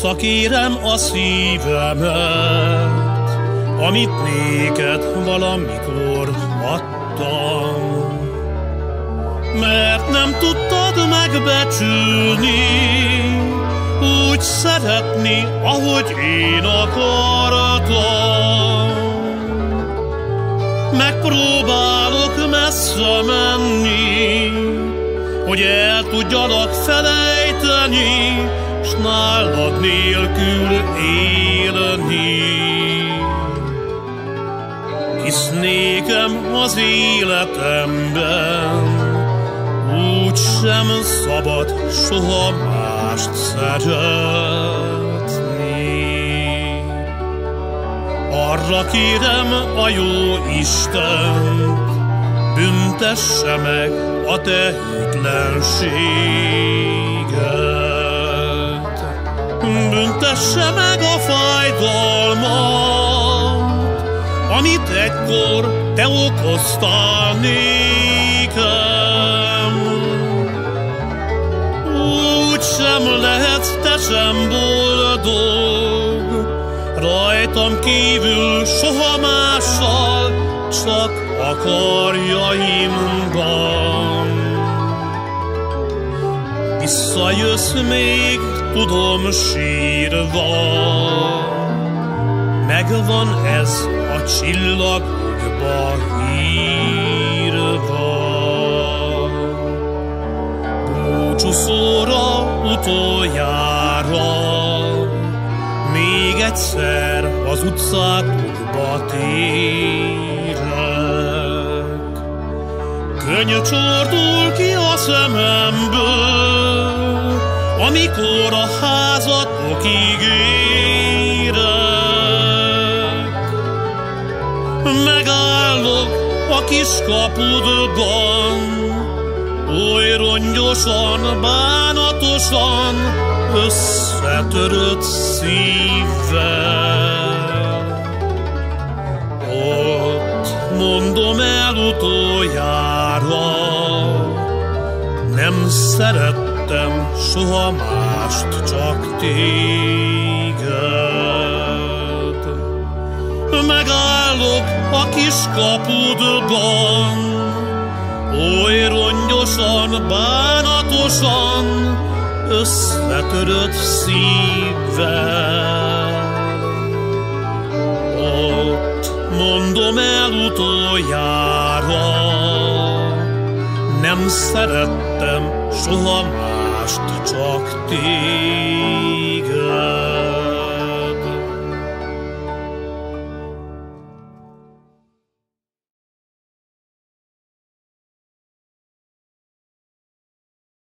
Visszakérem a szívemet, amit néked valamikor adtam. Mert nem tudtad megbecsülni, úgy szeretni, ahogy én akartam. Megpróbálok messze menni, hogy el tudjalak felejteni, nálad nélkül élni. Hisz nékem az életemben úgy sem szabad soha mást szeretni. Arra kérem a jó Isten, büntesse meg a te hűtlenséget büntesse meg a fájdalmat, amit egykor te okoztál nékem. Úgy sem lehet te sem boldog, rajtam kívül soha mással, csak akarjaimban. Visszajössz még tudom sírva, megvan ez a csillagokba írva. Búcsúszóra utoljára, még egyszer az utcátokba térek. Könnyű csordul ki a szememből, amikor a házatokig érek. Megállok a kis kapudban, oly rongyosan, bánatosan, összetörött szívvel. Ott mondom el utoljára, nem szeret szerettem soha mást, csak téged. Megállok a kis kapudban, oly rongyosan, bánatosan, összetörött szívvel. Ott mondom el utoljára, nem szerettem soha mást, csak téged.